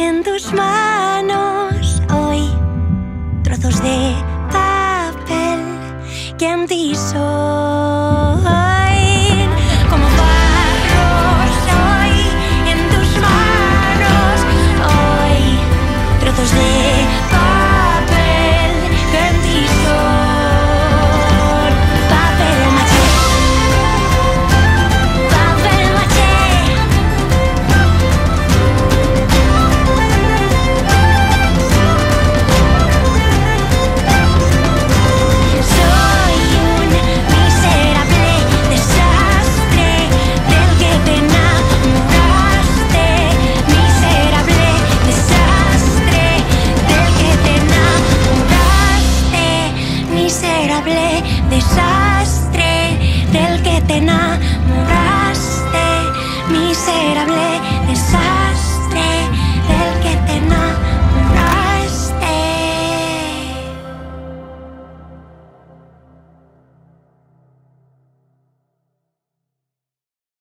en tus manos hoy trozos de papel que han son. miserable desastre.